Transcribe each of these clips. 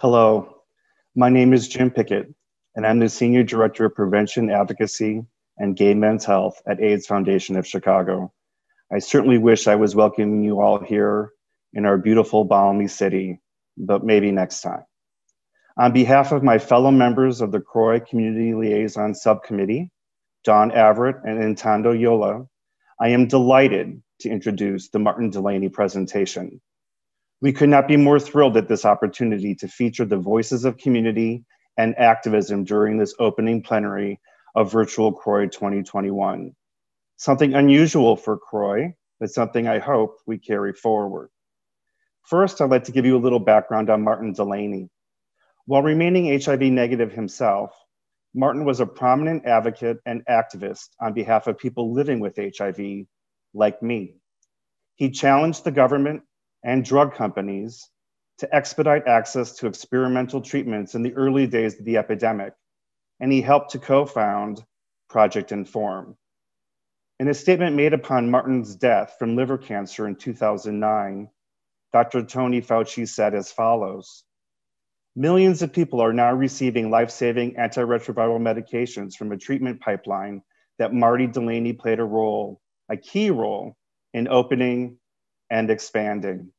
Hello, my name is Jim Pickett, and I'm the Senior Director of Prevention Advocacy and Gay Men's Health at AIDS Foundation of Chicago. I certainly wish I was welcoming you all here in our beautiful, balmy city, but maybe next time. On behalf of my fellow members of the CROI Community Liaison Subcommittee, Dawn Averitt and Ntando Yola, I am delighted to introduce the Martin Delaney presentation. We could not be more thrilled at this opportunity to feature the voices of community and activism during this opening plenary of Virtual CROI 2021. Something unusual for CROI, but something I hope we carry forward. First, I'd like to give you a little background on Martin Delaney. While remaining HIV negative himself, Martin was a prominent advocate and activist on behalf of people living with HIV, like me. He challenged the government and drug companies to expedite access to experimental treatments in the early days of the epidemic, and he helped to co found Project Inform. In a statement made upon Martin's death from liver cancer in 2009, Dr. Tony Fauci said as follows Millions of people are now receiving life saving antiretroviral medications from a treatment pipeline that Marty Delaney played a role, a key role, in opening and expanding.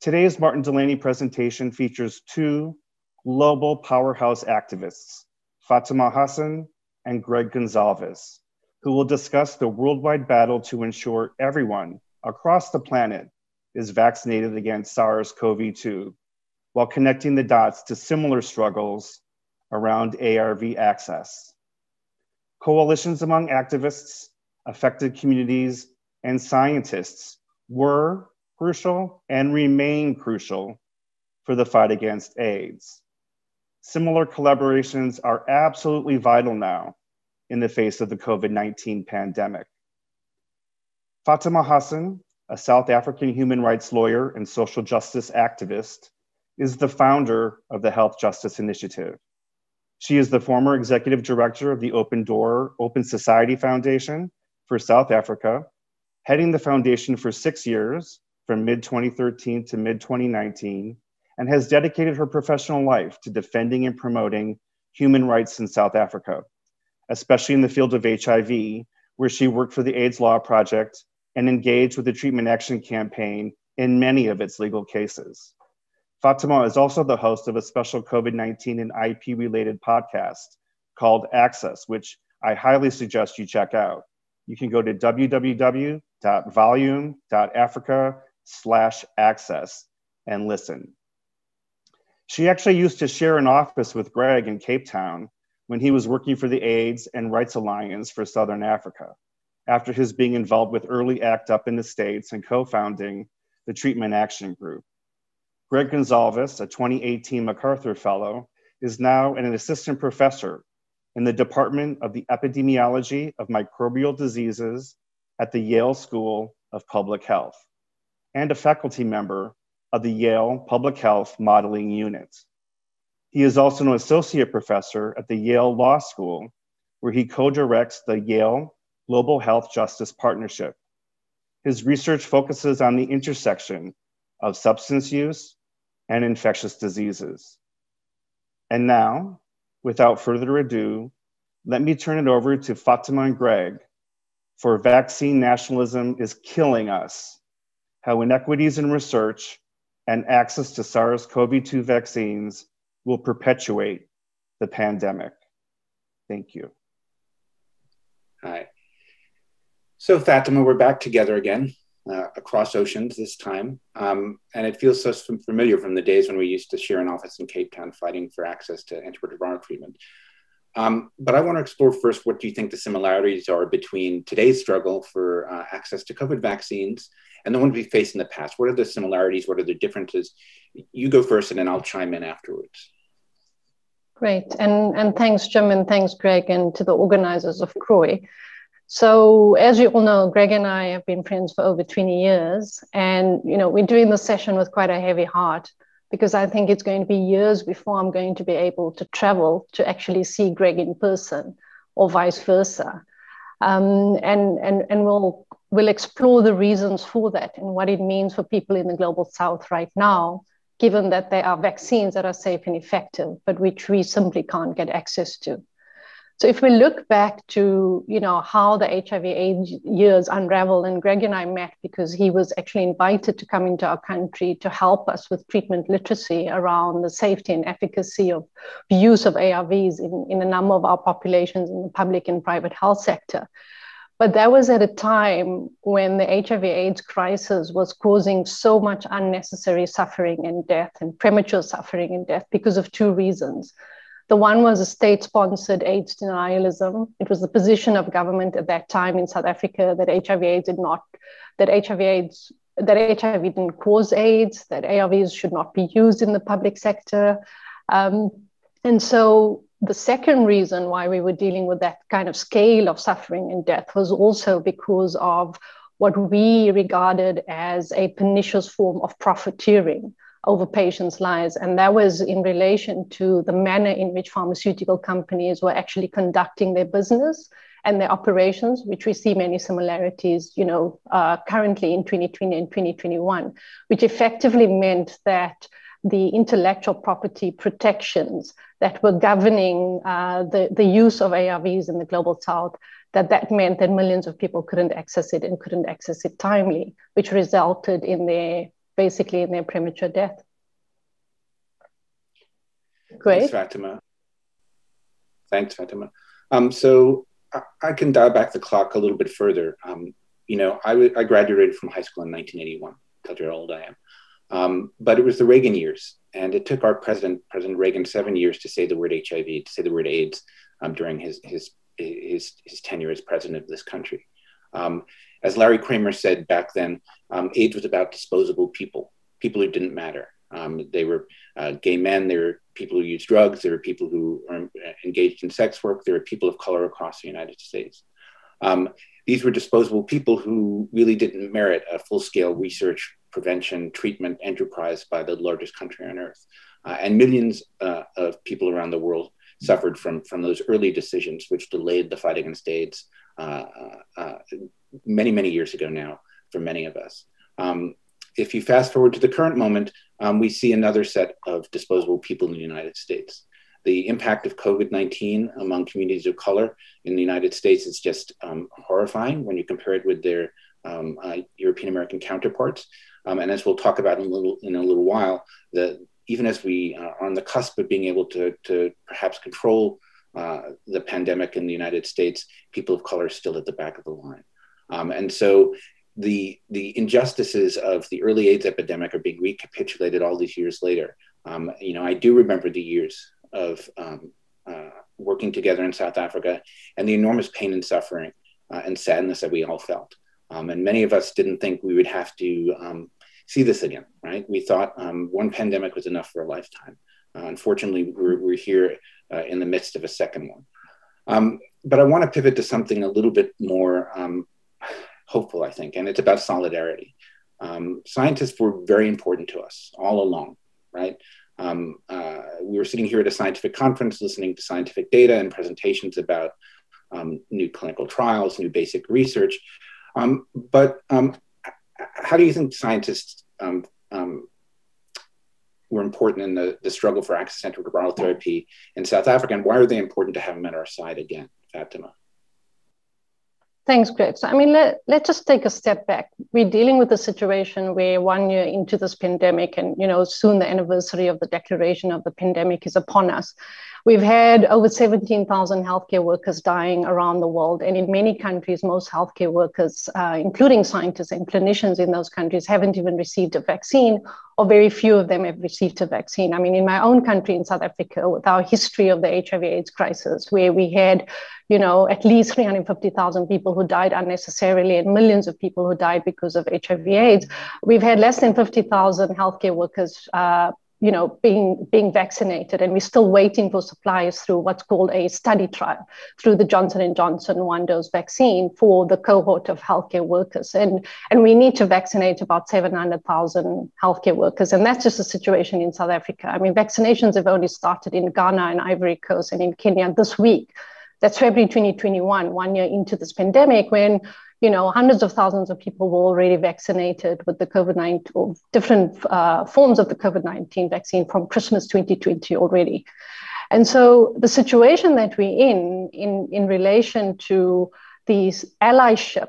Today's Martin Delaney presentation features two global powerhouse activists, Fatima Hassan and Gregg Gonsalves, who will discuss the worldwide battle to ensure everyone across the planet is vaccinated against SARS CoV 2, while connecting the dots to similar struggles around ARV access. Coalitions among activists, affected communities, and scientists were crucial and remain crucial for the fight against AIDS. Similar collaborations are absolutely vital now in the face of the COVID 19 pandemic. Fatima Hassan, a South African human rights lawyer and social justice activist, is the founder of the Health Justice Initiative. She is the former executive director of the Open Door Open Society Foundation for South Africa, heading the foundation for six years from mid 2013 to mid 2019 and has dedicated her professional life to defending and promoting human rights in South Africa, especially in the field of HIV, where she worked for the AIDS Law Project and engaged with the Treatment Action Campaign in many of its legal cases. Fatima is also the host of a special COVID 19 and IP related podcast called Access, which I highly suggest you check out. You can go to www.volume.africa slash access and listen. She actually used to share an office with Greg in Cape Town when he was working for the AIDS and Rights Alliance for Southern Africa, after his being involved with early ACT UP in the States and co founding the Treatment Action Group. Gregg Gonsalves, a 2018 MacArthur Fellow, is now an assistant professor in the Department of the Epidemiology of Microbial Diseases at the Yale School of Public Health and a faculty member of the Yale Public Health Modeling Unit. He is also an associate professor at the Yale Law School, where he co directs the Yale Global Health Justice Partnership. His research focuses on the intersection of substance use and infectious diseases. And now, without further ado, let me turn it over to Fatima and Greg, for vaccine nationalism is killing us how inequities in research and access to SARS CoV 2 vaccines will perpetuate the pandemic. Thank you. Hi. So, Fatima, we're back together again uh, across oceans this time. Um, and it feels so familiar from the days when we used to share an office in Cape Town fighting for access to antiretroviral treatment. Um, but I want to explore first what do you think the similarities are between today's struggle for uh, access to COVID vaccines and the ones we faced in the past? What are the similarities? What are the differences? You go first, and then I'll chime in afterwards. Great, and and thanks, Jim, and thanks, Greg, and to the organizers of CROI. So, as you all know, Greg and I have been friends for over 20 years, and you know we're doing this session with quite a heavy heart because I think it's going to be years before I'm going to be able to travel to actually see Greg in person, or vice versa. Um, and and and we'll we'll explore the reasons for that and what it means for people in the global south right now given that there are vaccines that are safe and effective, but which we simply can't get access to. So if we look back to you know how the HIV AIDS years unraveled, and Greg and I met because he was actually invited to come into our country to help us with treatment literacy around the safety and efficacy of the use of ARVs in, in a number of our populations in the public and private health sector. But that was at a time when the HIV AIDS crisis was causing so much unnecessary suffering and death and premature suffering and death because of two reasons. The one was a state sponsored AIDS denialism. It was the position of government at that time in South Africa that HIV AIDS did not, that HIV AIDS, that HIV didn't cause AIDS, that ARVs should not be used in the public sector. Um, and so the second reason why we were dealing with that kind of scale of suffering and death was also because of what we regarded as a pernicious form of profiteering over patients' lives. And that was in relation to the manner in which pharmaceutical companies were actually conducting their business and their operations, which we see many similarities, you know, uh, currently in 2020 and 2021, which effectively meant that the intellectual property protections that were governing uh, the, the use of ARVs in the global south, that that meant that millions of people couldn't access it and couldn't access it timely, which resulted in their basically in their premature death. Great. Thanks, Fatima. Thanks, Fatima. Um, so I, I, can dial back the clock a little bit further. Um, you know, I, I graduated from high school in 1981. Tell you how old I am. Um, but it was the Reagan years, and it took our president, President Reagan, seven years to say the word HIV, to say the word AIDS um, during his, his, his, his, tenure as president of this country. Um, as Larry Kramer said back then, um, AIDS was about disposable people, people who didn't matter. Um, they were uh, gay men, they were people who used drugs, there were people who were uh, engaged in sex work, there were people of color across the United States. Um, these were disposable people who really didn't merit a full scale research prevention treatment enterprise by the largest country on earth. Uh, and millions uh, of people around the world suffered from, from those early decisions, which delayed the fight against AIDS uh, uh, many, many years ago now for many of us. Um, if you fast forward to the current moment, um, we see another set of disposable people in the United States. The impact of COVID 19 among communities of color in the United States is just um, horrifying when you compare it with their um, uh, European American counterparts. Um, and as we'll talk about in a little, in a little while, that even as we uh, are on the cusp of being able to, to perhaps control uh, the pandemic in the United States, people of color are still at the back of the line. Um, and so the, the injustices of the early AIDS epidemic are being recapitulated all these years later. Um, you know, I do remember the years of um, uh, working together in South Africa and the enormous pain and suffering uh, and sadness that we all felt. Um, and many of us didn't think we would have to um, see this again, right? We thought um, one pandemic was enough for a lifetime. Uh, unfortunately, we're, we're here uh, in the midst of a second one. Um, but I want to pivot to something a little bit more um, hopeful, I think, and it's about solidarity. Um, scientists were very important to us all along, right? Um, uh, we were sitting here at a scientific conference listening to scientific data and presentations about um, new clinical trials, new basic research. Um, but um, how do you think scientists um, were important in the, the struggle for access to antiretroviral therapy in South Africa, and why are they important to have them at our side again, Fatima? Thanks, Greg. So, I mean, let, let's just take a step back. We're dealing with a situation where one year into this pandemic, and, you know, soon the anniversary of the declaration of the pandemic is upon us. We've had over 17,000 healthcare workers dying around the world. And in many countries, most healthcare workers, uh, including scientists and clinicians in those countries, haven't even received a vaccine, or very few of them have received a vaccine. I mean, in my own country, in South Africa, with our history of the HIV AIDS crisis, where we had, you know, at least 350,000 people who died unnecessarily and millions of people who died because of HIV AIDS, we've had less than 50,000 healthcare workers uh, you know, being being vaccinated, and we're still waiting for supplies through what's called a study trial through the Johnson and Johnson one dose vaccine for the cohort of healthcare workers, and and we need to vaccinate about seven hundred thousand healthcare workers, and that's just the situation in South Africa. I mean, vaccinations have only started in Ghana and Ivory Coast and in Kenya this week. That's February 2021, one year into this pandemic, when you know, hundreds of thousands of people were already vaccinated with the COVID 19 or different uh, forms of the COVID 19 vaccine from Christmas 2020 already. And so the situation that we're in, in, in relation to these allyship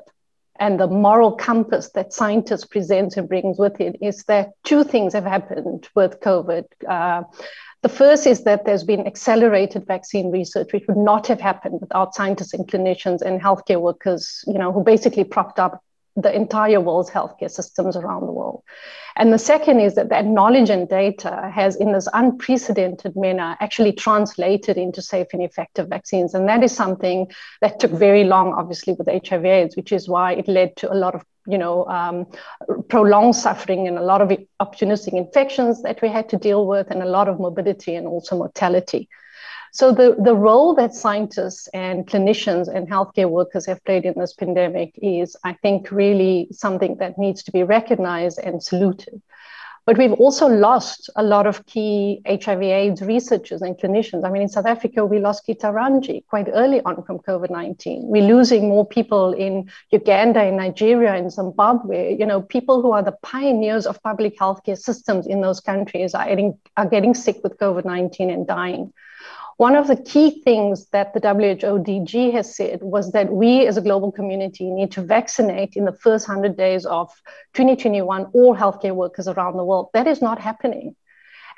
and the moral compass that scientists present and brings with it is that two things have happened with COVID. Uh, the first is that there's been accelerated vaccine research, which would not have happened without scientists and clinicians and healthcare workers, you know, who basically propped up the entire world's healthcare systems around the world. And the second is that that knowledge and data has, in this unprecedented manner, actually translated into safe and effective vaccines. And that is something that took very long, obviously, with HIV/AIDS, which is why it led to a lot of you know, um, prolonged suffering and a lot of opportunistic infections that we had to deal with, and a lot of morbidity and also mortality. So the, the role that scientists and clinicians and healthcare workers have played in this pandemic is, I think, really something that needs to be recognized and saluted. But we've also lost a lot of key HIV AIDS researchers and clinicians. I mean, in South Africa, we lost Gita Ramjee quite early on from COVID 19. We're losing more people in Uganda, in Nigeria, in Zimbabwe. You know, people who are the pioneers of public healthcare systems in those countries are getting, are getting sick with COVID 19 and dying. One of the key things that the WHO DG has said was that we as a global community need to vaccinate in the first 100 days of 2021 all healthcare workers around the world. That is not happening.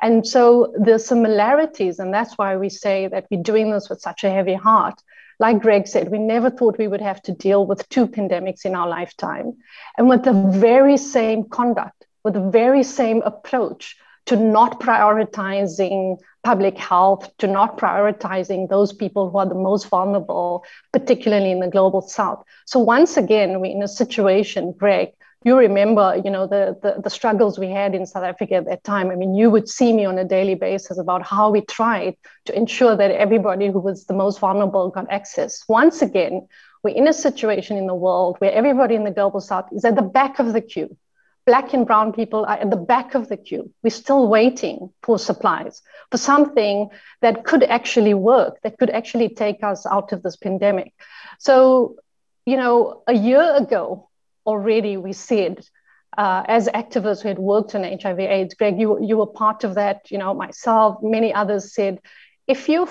And so the similarities, and that's why we say that we're doing this with such a heavy heart. Like Greg said, we never thought we would have to deal with two pandemics in our lifetime. And with the very same conduct, with the very same approach to not prioritizing public health, to not prioritizing those people who are the most vulnerable, particularly in the global south. So once again, we're in a situation, Greg, you remember, you know, the, the, the, struggles we had in South Africa at that time. I mean, you would see me on a daily basis about how we tried to ensure that everybody who was the most vulnerable got access. Once again, we're in a situation in the world where everybody in the global south is at the back of the queue black and brown people are at the back of the queue. We're still waiting for supplies, for something that could actually work, that could actually take us out of this pandemic. So, you know, a year ago already, we said, uh, as activists who had worked on HIV AIDS, Greg, you, you were part of that, you know, myself, many others said, if you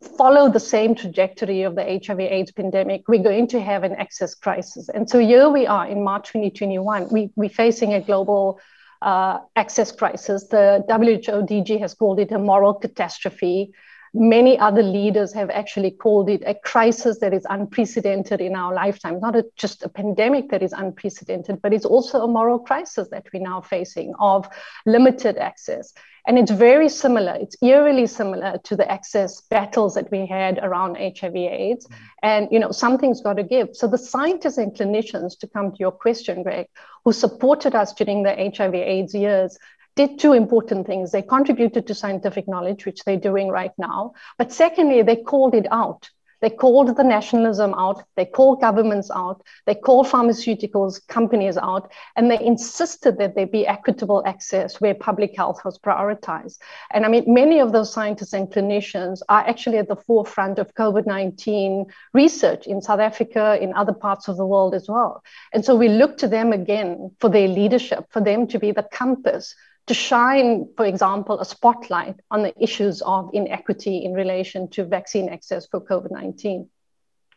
follow the same trajectory of the HIV AIDS pandemic, we're going to have an access crisis. And so here we are in March 2021, we, we're facing a global uh, access crisis. The WHO DG has called it a moral catastrophe. Many other leaders have actually called it a crisis that is unprecedented in our lifetime. Not a, just a pandemic that is unprecedented, but it's also a moral crisis that we're now facing of limited access. And it's very similar, it's eerily similar to the access battles that we had around HIV AIDS. Mm-hmm. And, you know, something's got to give. So the scientists and clinicians, to come to your question, Greg, who supported us during the HIV AIDS years, did two important things. They contributed to scientific knowledge, which they're doing right now. But secondly, they called it out. They called the nationalism out, they called governments out, they called pharmaceuticals companies out, and they insisted that there be equitable access where public health was prioritized. And I mean, many of those scientists and clinicians are actually at the forefront of COVID 19 research in South Africa, in other parts of the world as well. And so we look to them again for their leadership, for them to be the compass to shine, for example, a spotlight on the issues of inequity in relation to vaccine access for COVID 19.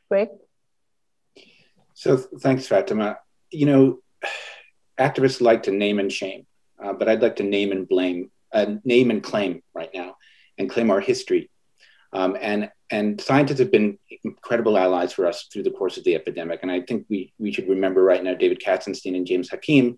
Greg? So thanks, Fatima. You know, activists like to name and shame, uh, but I'd like to name and blame, uh, name and claim right now, and claim our history. Um, and and scientists have been incredible allies for us through the course of the epidemic. And I think we we should remember right now David Katzenstein and James Hakim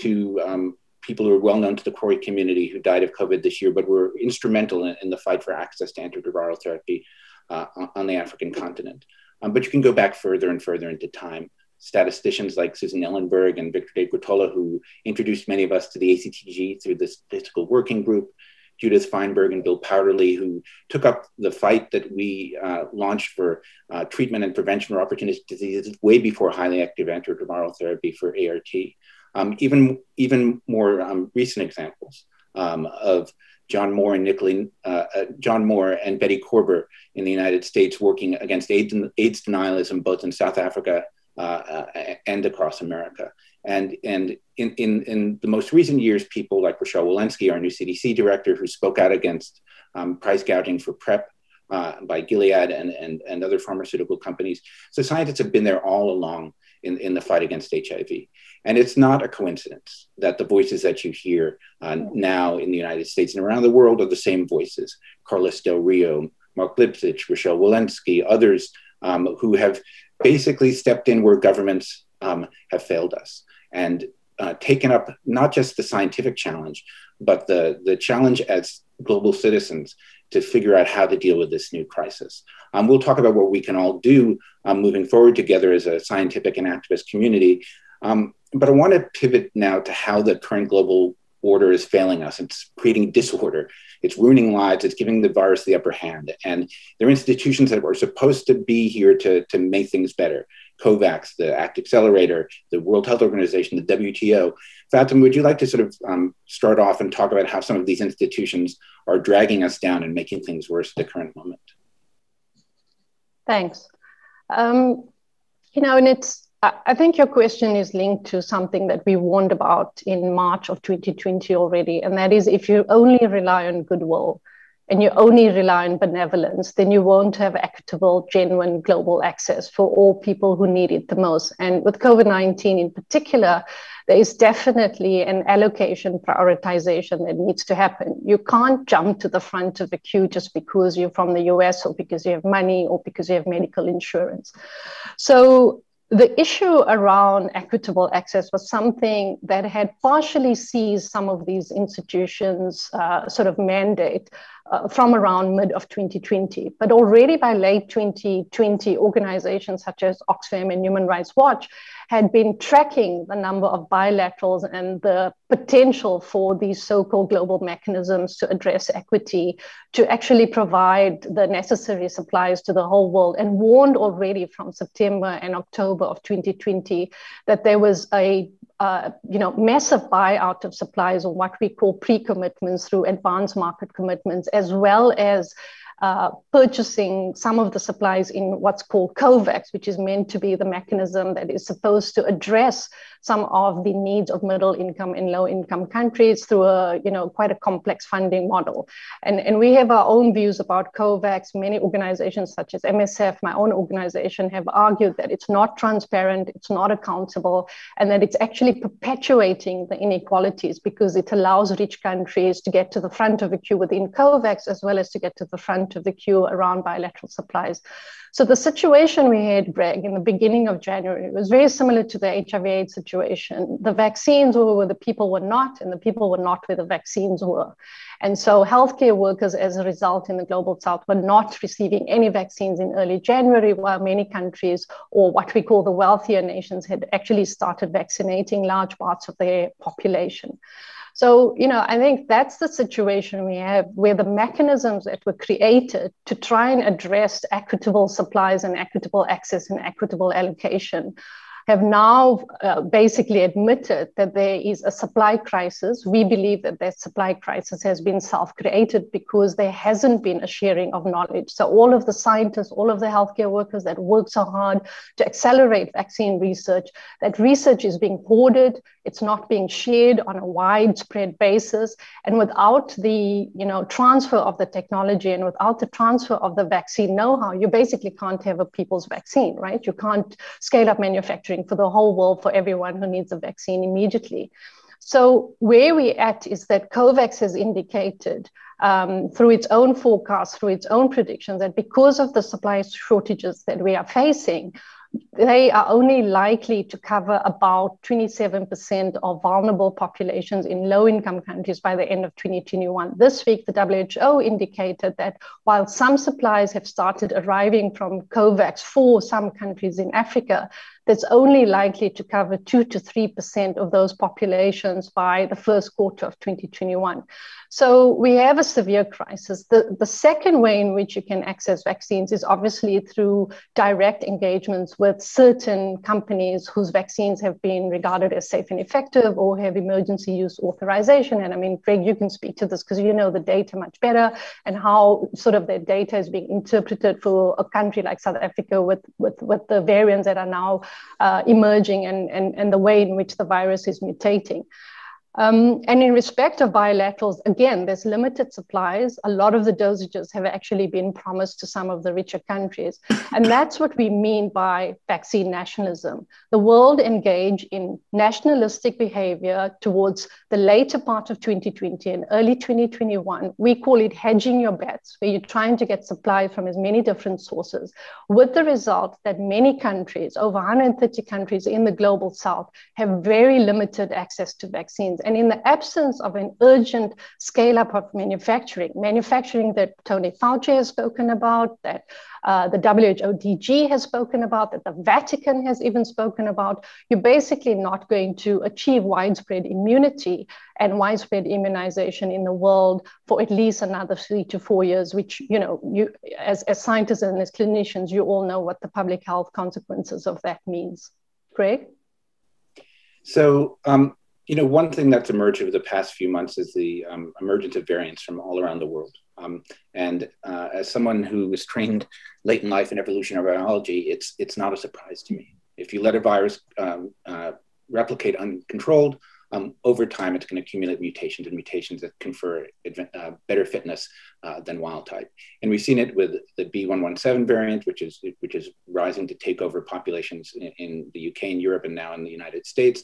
to um, people who are well known to the CROI community who died of COVID this year, but were instrumental in, in the fight for access to antiretroviral therapy uh, on the African continent. Um, but you can go back further and further into time. Statisticians like Susan Ellenberg and Victor De Gruttola, who introduced many of us to the ACTG through the statistical working group, Judith Feinberg and Bill Powderly, who took up the fight that we uh, launched for uh, treatment and prevention of opportunistic diseases way before highly active antiretroviral therapy for ART. Um, even even more um, recent examples um, of John Moore and Nicolene, uh, uh, John Moore and Bette Korber in the United States working against AIDS, AIDS denialism both in South Africa uh, and across America. And, and in, in, in the most recent years, people like Rochelle Walensky, our new CDC director, who spoke out against um, price gouging for PrEP uh, by Gilead and, and, and other pharmaceutical companies. So scientists have been there all along in, in the fight against HIV. And it's not a coincidence that the voices that you hear uh, now in the United States and around the world are the same voices. Carlos Del Rio, Marc Lipsitch, Rochelle Walensky, others um, who have basically stepped in where governments um, have failed us and uh, taken up not just the scientific challenge, but the, the challenge as global citizens to figure out how to deal with this new crisis. Um, we'll talk about what we can all do um, moving forward together as a scientific and activist community. Um, but I want to pivot now to how the current global order is failing us. It's creating disorder. It's ruining lives. It's giving the virus the upper hand. And there are institutions that were supposed to be here to, to make things better. COVAX, the ACT Accelerator, the World Health Organization, the WTO. Fatima, would you like to sort of um, start off and talk about how some of these institutions are dragging us down and making things worse at the current moment? Thanks. Um, you know, and it's, I think your question is linked to something that we warned about in March of 2020 already, and that is if you only rely on goodwill and you only rely on benevolence, then you won't have equitable, genuine global access for all people who need it the most. And with COVID 19 in particular, there is definitely an allocation prioritization that needs to happen. You can't jump to the front of the queue just because you're from the US or because you have money or because you have medical insurance. So the issue around equitable access was something that had partially seized some of these institutions' uh, sort of mandate uh, from around mid of 2020. But already by late 2020, organizations such as Oxfam and Human Rights Watch had been tracking the number of bilaterals and the potential for these so-called global mechanisms to address equity, to actually provide the necessary supplies to the whole world, and warned already from September and October of 2020 that there was a uh, you know, massive buyout of supplies or what we call pre-commitments through advanced market commitments, as well as uh, purchasing some of the supplies in what's called COVAX, which is meant to be the mechanism that is supposed to address some of the needs of middle income and low income countries through a you know quite a complex funding model. And and we have our own views about covax many organizations such as msf my own organization have argued that it's not transparent it's not accountable and that it's actually perpetuating the inequalities because it allows rich countries to get to the front of the queue within covax as well as to get to the front of the queue around bilateral supplies so the situation we had, Greg, in the beginning of January was very similar to the HIV/AIDS situation. The vaccines were where the people were not, and the people were not where the vaccines were. And so healthcare workers, as a result, in the global south, were not receiving any vaccines in early January, while many countries, or what we call the wealthier nations, had actually started vaccinating large parts of their population. So, you know, I think that's the situation we have where the mechanisms that were created to try and address equitable supplies and equitable access and equitable allocation have now uh, basically admitted that there is a supply crisis. We believe that that supply crisis has been self created because there hasn't been a sharing of knowledge. So, all of the scientists, all of the healthcare workers that work so hard to accelerate vaccine research, that research is being hoarded, it's not being shared on a widespread basis. And without the you know, transfer of the technology and without the transfer of the vaccine know how, you basically can't have a people's vaccine, right? You can't scale up manufacturing for the whole world for everyone who needs a vaccine immediately. So where we're at is that COVAX has indicated um, through its own forecast, through its own predictions, that because of the supply shortages that we are facing, they are only likely to cover about 27% of vulnerable populations in low income countries by the end of 2021. This week, the WHO indicated that while some supplies have started arriving from COVAX for some countries in Africa, that's only likely to cover 2 to 3% of those populations by the first quarter of 2021. So we have a severe crisis. The, the second way in which you can access vaccines is obviously through direct engagements with certain companies whose vaccines have been regarded as safe and effective or have emergency use authorization. And I mean, Greg, you can speak to this because you know the data much better and how sort of their data is being interpreted for a country like South Africa with, with, with the variants that are now uh, emerging and, and, and the way in which the virus is mutating. Um, and in respect of bilaterals, again, there's limited supplies. A lot of the dosages have actually been promised to some of the richer countries. And that's what we mean by vaccine nationalism. The world engaged in nationalistic behavior towards the later part of 2020 and early 2021. We call it hedging your bets, where you're trying to get supply from as many different sources, with the result that many countries, over 130 countries in the global south, have very limited access to vaccines and in the absence of an urgent scale up of manufacturing, manufacturing that Tony Fauci has spoken about, that uh, the WHO DG has spoken about, that the Vatican has even spoken about, you're basically not going to achieve widespread immunity and widespread immunization in the world for at least another three to four years, which, you know, you as, as scientists and as clinicians, you all know what the public health consequences of that means. Greg? So um, you know, one thing that's emerged over the past few months is the um, emergence of variants from all around the world. Um, and uh, as someone who was trained late in life in evolutionary biology, it's it's not a surprise to me. If you let a virus um, uh, replicate uncontrolled, um, over time it's going to accumulate mutations and mutations that confer uh, better fitness uh, than wild type. And we've seen it with the B117 variant, which is which is rising to take over populations in, in the UK and Europe and now in the United States.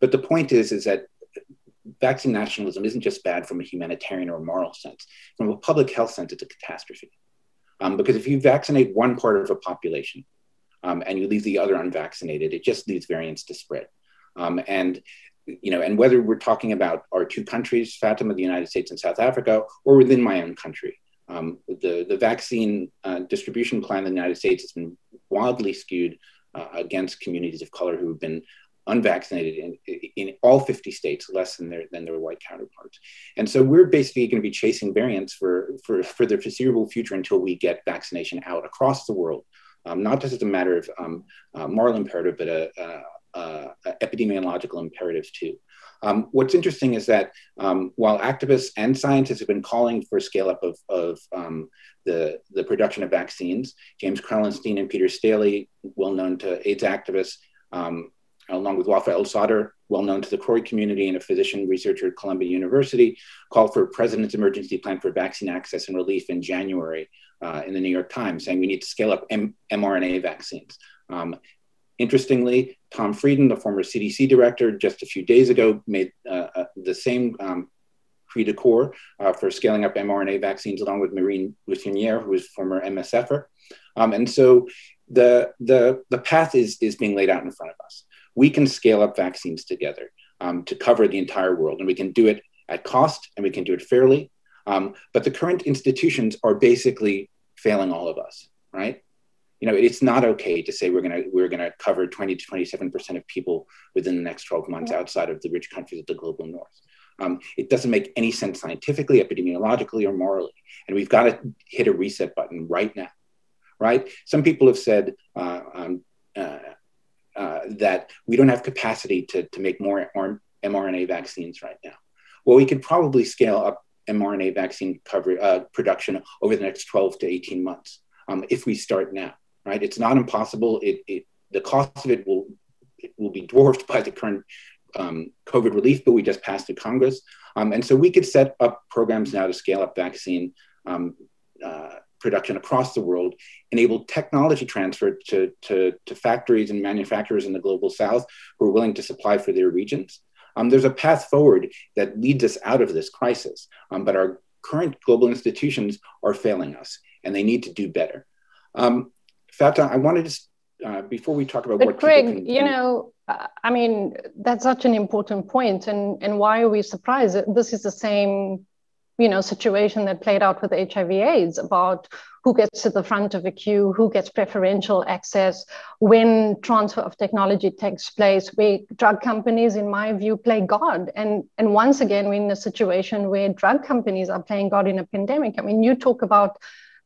But the point is, is that vaccine nationalism isn't just bad from a humanitarian or moral sense. From a public health sense, it's a catastrophe. Um, because if you vaccinate one part of a population um, and you leave the other unvaccinated, it just leaves variants to spread. Um, and you know, and whether we're talking about our two countries, Fatima, the United States and South Africa, or within my own country, um, the the vaccine uh, distribution plan in the United States has been wildly skewed uh, against communities of color who have been unvaccinated in, in all 50 states, less than their than their white counterparts. And so we're basically going to be chasing variants for, for, for the foreseeable future until we get vaccination out across the world, um, not just as a matter of um, uh, moral imperative, but a, a, epidemiological imperative too. Um, what's interesting is that um, while activists and scientists have been calling for scale up of, of um, the, the production of vaccines, James Krellenstein and Peter Staley, well known to AIDS activists, um, along with Wafa El-Sadr, well known to the CROI community and a physician researcher at Columbia University, called for President's emergency plan for vaccine access and relief in January uh, in the New York Times, saying we need to scale up M- mRNA vaccines. Um, interestingly, Tom Frieden, the former CDC director, just a few days ago made uh, uh, the same um, cri de uh, for scaling up mRNA vaccines, along with Marine Buissonniere, who was former MSFer. Um, and so the, the, the path is, is being laid out in front of us we can scale up vaccines together um, to cover the entire world. And we can do it at cost and we can do it fairly. Um, but the current institutions are basically failing all of us, right? You know, it's not okay to say we're gonna we're gonna cover 20 to 27 percent of people within the next 12 months outside of the rich countries of the global north. Um, it doesn't make any sense scientifically, epidemiologically, or morally. And we've got to hit a reset button right now, right? Some people have said uh, um, uh, uh, that we don't have capacity to, to make more mRNA vaccines right now. Well, we could probably scale up mRNA vaccine cover, uh, production over the next 12 to 18 months um, if we start now, right? It's not impossible. It, it, the cost of it will, it will be dwarfed by the current um, COVID relief bill we just passed to Congress. Um, and so we could set up programs now to scale up vaccine um, uh, production across the world, enable technology transfer to, to, to, factories and manufacturers in the global south who are willing to supply for their regions. Um, there's a path forward that leads us out of this crisis, um, but our current global institutions are failing us and they need to do better. Um, Fatah, I wanted to, uh, before we talk about but what Craig, can, you know, uh, I mean, that's such an important point, and and why are we surprised? This is the same you know situation that played out with hiv aids about who gets to the front of a queue who gets preferential access when transfer of technology takes place where drug companies in my view play god. And and once again we're in a situation where drug companies are playing god in a pandemic. I mean you talk about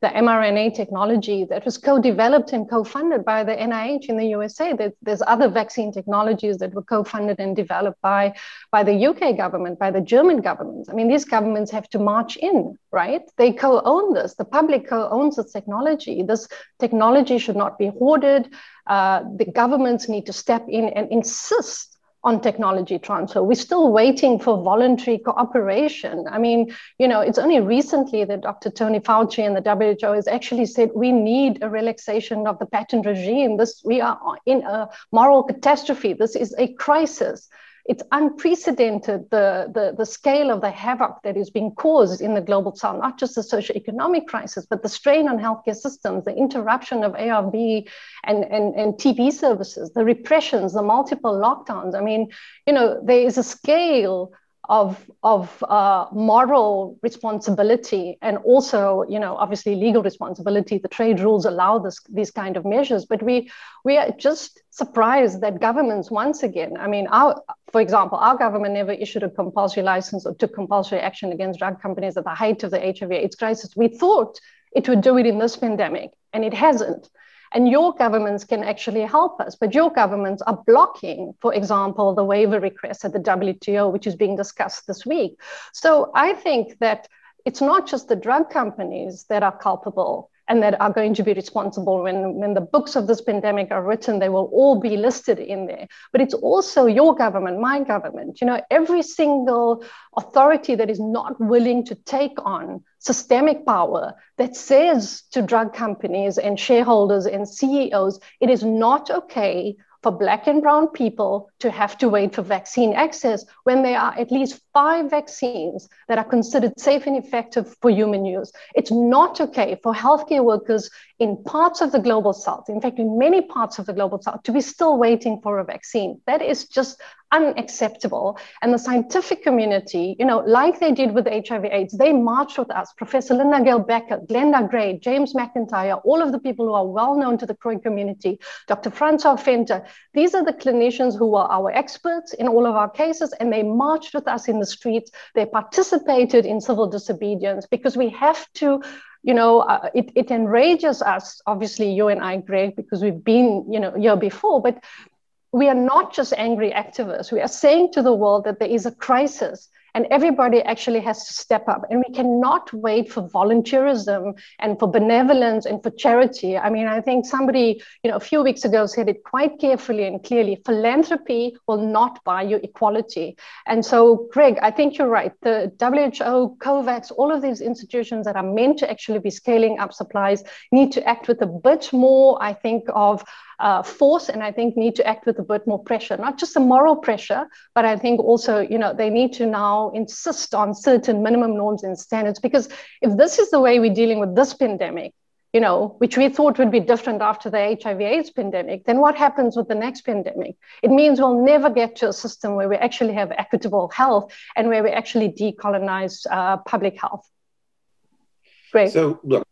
the mRNA technology that was co-developed and co-funded by the NIH in the USA. There's other vaccine technologies that were co-funded and developed by, by the UK government, by the German government. I mean, these governments have to march in, right? They co-own this. The public co-owns this technology. This technology should not be hoarded. Uh, the governments need to step in and insist on technology transfer. We're still waiting for voluntary cooperation. I mean, you know, it's only recently that Dr. Tony Fauci and the WHO has actually said we need a relaxation of the patent regime. This we are in a moral catastrophe. This is a crisis it's unprecedented the, the, the scale of the havoc that is being caused in the global south, not just the socio-economic crisis, but the strain on healthcare systems, the interruption of ARV and, and, and TB services, the repressions, the multiple lockdowns. I mean, you know, there is a scale of, of uh, moral responsibility and also, you know, obviously legal responsibility. The trade rules allow this, these kind of measures, but we, we are just surprised that governments, once again, I mean, our, for example, our government never issued a compulsory license or took compulsory action against drug companies at the height of the HIV AIDS crisis. We thought it would do it in this pandemic, and it hasn't. And your governments can actually help us, but your governments are blocking, for example, the waiver request at the WTO, which is being discussed this week. So I think that it's not just the drug companies that are culpable and that are going to be responsible. When, when the books of this pandemic are written they will all be listed in there. But it's also your government my government you know every single authority that is not willing to take on systemic power that says to drug companies and shareholders and CEOs it is not okay for Black and Brown people to have to wait for vaccine access when there are at least five vaccines that are considered safe and effective for human use. It's not okay for healthcare workers in parts of the global south, in fact, in many parts of the global south, to be still waiting for a vaccine. That is just unacceptable. And the scientific community, you know, like they did with HIV AIDS, they marched with us. Professor Linda Gail Bekker, Glenda Gray, James McIntyre, all of the people who are well known to the CROI community, Dr. Francois Venter. These are the clinicians who are our experts in all of our cases, and they marched with us in the streets. They participated in civil disobedience because we have to you know, uh, it, it enrages us, obviously, you and I, Greg, because we've been, you know, here before, but we are not just angry activists. We are saying to the world that there is a crisis and everybody actually has to step up. And we cannot wait for volunteerism and for benevolence and for charity. I mean, I think somebody, you know, a few weeks ago said it quite carefully and clearly philanthropy will not buy you equality. And so, Greg, I think you're right. The WHO, COVAX, all of these institutions that are meant to actually be scaling up supplies need to act with a bit more, I think, of uh, force and I think need to act with a bit more pressure, not just a moral pressure, but I think also, you know, they need to now insist on certain minimum norms and standards because if this is the way we're dealing with this pandemic, you know, which we thought would be different after the HIV AIDS pandemic, then what happens with the next pandemic? It means we'll never get to a system where we actually have equitable health and where we actually decolonize uh, public health. Great. So, look,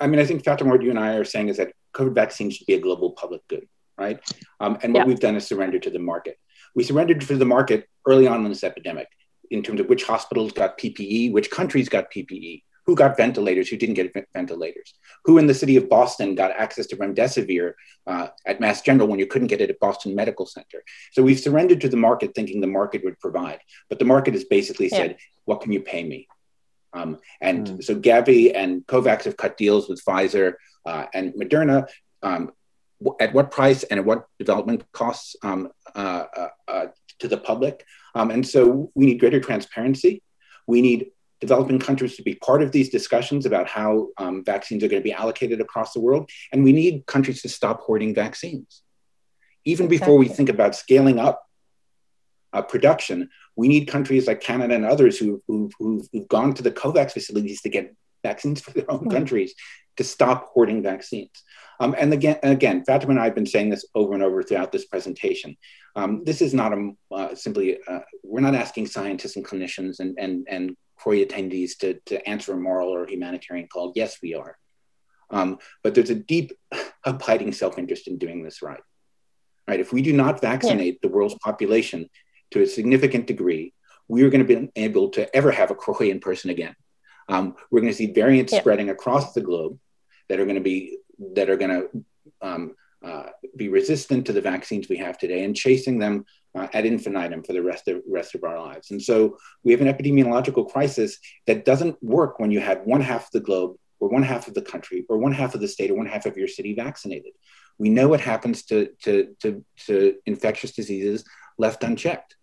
I mean, I think Fatima, what you and I are saying is that COVID vaccine should be a global public good, right? Um, and what yeah. we've done is surrender to the market. We surrendered to the market early on in this epidemic in terms of which hospitals got PPE, which countries got PPE, who got ventilators, who didn't get ventilators, who in the city of Boston got access to remdesivir uh, at Mass General when you couldn't get it at Boston Medical Center. So we've surrendered to the market thinking the market would provide. But the market has basically yeah. said, what can you pay me? Um, and mm. so Gavi and COVAX have cut deals with Pfizer uh, and Moderna. Um, at what price and at what development costs um, uh, uh, uh, to the public? Um, and so we need greater transparency. We need developing countries to be part of these discussions about how um, vaccines are going to be allocated across the world. And we need countries to stop hoarding vaccines. Even exactly. before we think about scaling up uh, production, we need countries like Canada and others who, who, who've, who've, gone to the COVAX facilities to get vaccines for their own mm-hmm. countries to stop hoarding vaccines. Um, and again, again, Fatima and I have been saying this over and over throughout this presentation. Um, this is not a, uh, simply, uh, we're not asking scientists and clinicians and, and, and CROI attendees to, to answer a moral or humanitarian call. Yes, we are. Um, but there's a deep, abiding self-interest in doing this right. Right. If we do not vaccinate yeah. the world's population to a significant degree, we are going to be able to ever have a CROI in person again. Um, we're going to see variants yeah. spreading across the globe that are going to be that are going to um, uh, be resistant to the vaccines we have today and chasing them uh, ad infinitum for the rest of rest of our lives. And so we have an epidemiological crisis that doesn't work when you have one half of the globe or one half of the country or one half of the state or one half of your city vaccinated. We know what happens to, to, to, to infectious diseases left unchecked.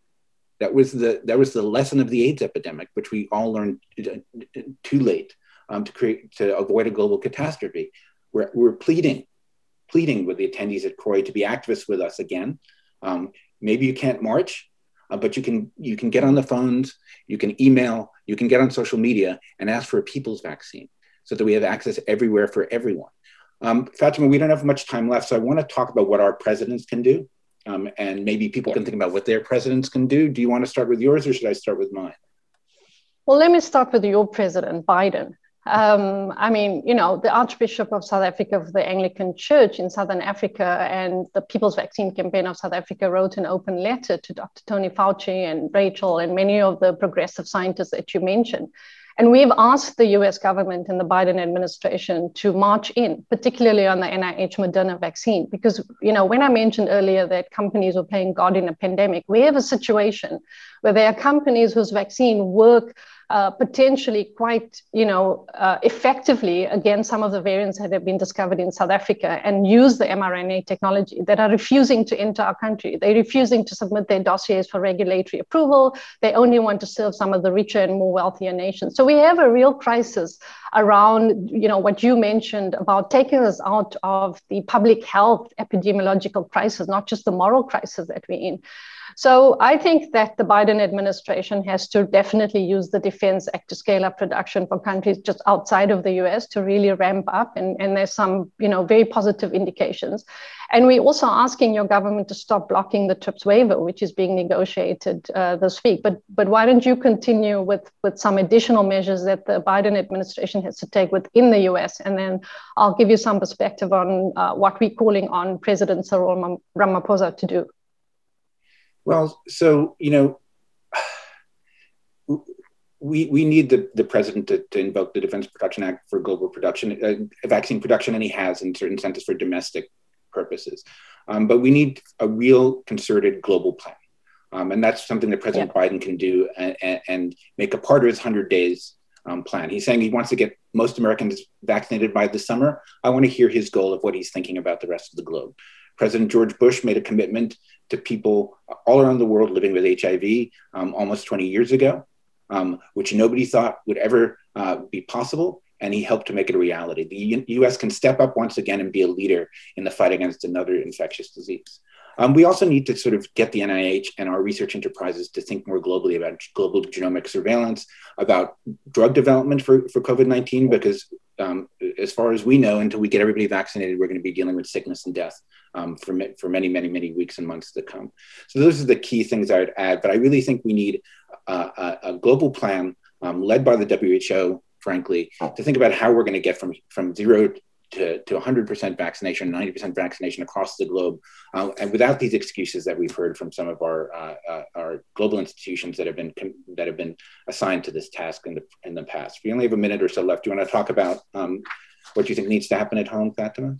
That was the that was the lesson of the AIDS epidemic, which we all learned too late um, to create to avoid a global catastrophe. We're, we're pleading, pleading with the attendees at CROI to be activists with us again. Um, maybe you can't march, uh, but you can you can get on the phones, you can email, you can get on social media and ask for a people's vaccine, so that we have access everywhere for everyone. Um, Fatima, we don't have much time left, so I want to talk about what our presidents can do. Um, and maybe people can think about what their presidents can do. Do you want to start with yours or should I start with mine? Well, let me start with your president, Biden. Um, I mean, you know, the Archbishop of South Africa of the Anglican Church in Southern Africa and the People's Vaccine Campaign of South Africa wrote an open letter to Dr. Tony Fauci and Rachel and many of the progressive scientists that you mentioned. And we've asked the US government and the Biden administration to march in, particularly on the NIH Moderna vaccine, because, you know, when I mentioned earlier that companies were playing God in a pandemic, we have a situation where there are companies whose vaccine work uh, potentially quite, you know, uh, effectively against some of the variants that have been discovered in South Africa and use the mRNA technology that are refusing to enter our country. They're refusing to submit their dossiers for regulatory approval. They only want to serve some of the richer and more wealthier nations. So we have a real crisis around, you know, what you mentioned about taking us out of the public health epidemiological crisis, not just the moral crisis that we're in. So I think that the Biden administration has to definitely use the Defense Act to scale up production for countries just outside of the US to really ramp up. And, and there's some, you know, very positive indications. And we're also asking your government to stop blocking the TRIPS waiver, which is being negotiated uh, this week. But but why don't you continue with with some additional measures that the Biden administration has to take within the U.S. And then I'll give you some perspective on uh, what we're calling on President Cyril Ramaphosa to do. Well, so you know, we we need the, the president to, to invoke the Defense Production Act for global production, uh, vaccine production, and he has in certain centers for domestic purposes. Um, but we need a real concerted global plan. Um, and that's something that President yeah. Biden can do and, and, and, make a part of his 100 days um, plan. He's saying he wants to get most Americans vaccinated by the summer. I want to hear his goal of what he's thinking about the rest of the globe. President George Bush made a commitment to people all around the world living with HIV um, almost 20 years ago, um, which nobody thought would ever uh, be possible. And he helped to make it a reality. The U- US can step up once again and be a leader in the fight against another infectious disease. Um, we also need to sort of get the NIH and our research enterprises to think more globally about global genomic surveillance, about drug development for, for COVID 19, because um, as far as we know, until we get everybody vaccinated, we're going to be dealing with sickness and death um, for, for many, many, many weeks and months to come. So those are the key things I would add. But I really think we need a, a, global plan um, led by the WHO, frankly, to think about how we're going to get from, from zero to, to 100% vaccination, 90% vaccination across the globe, uh, and without these excuses that we've heard from some of our uh, uh, our global institutions that have been that have been assigned to this task in the in the past. We only have a minute or so left. Do you want to talk about um, what you think needs to happen at home, Fatima?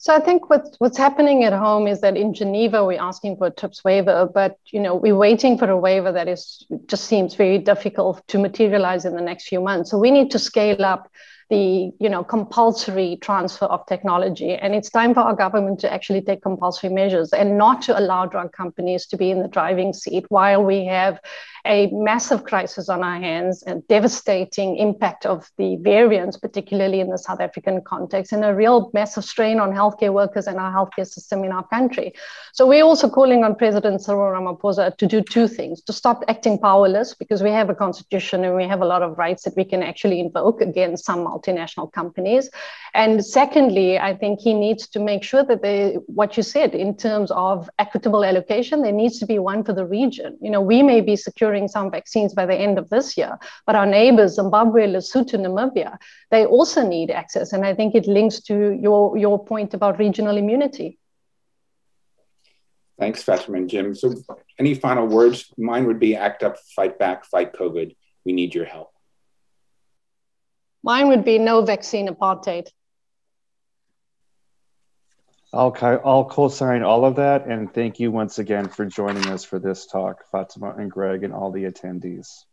So I think what, what's happening at home is that in Geneva we're asking for a TRIPS waiver, but you know we're waiting for a waiver that is just seems very difficult to materialize in the next few months. So we need to scale up the you know compulsory transfer of technology. And it's time for our government to actually take compulsory measures and not to allow drug companies to be in the driving seat while we have a massive crisis on our hands and devastating impact of the variants particularly in the south african context and a real massive strain on healthcare workers and our healthcare system in our country. So we're also calling on president cyril ramaphosa to do two things. To stop acting powerless because we have a constitution and we have a lot of rights that we can actually invoke against some multinational companies. And secondly, I think he needs to make sure that they, what you said in terms of equitable allocation, there needs to be one for the region. You know, we may be securing some vaccines by the end of this year, but our neighbors, Zimbabwe, Lesotho, Namibia, they also need access. And I think it links to your, your point about regional immunity. Thanks, Fatima and Jim. So, any final words? Mine would be act up, fight back, fight COVID. We need your help. Mine would be no vaccine apartheid. I'll, I'll co-sign all of that and thank you once again for joining us for this talk, Fatima and Gregg and all the attendees.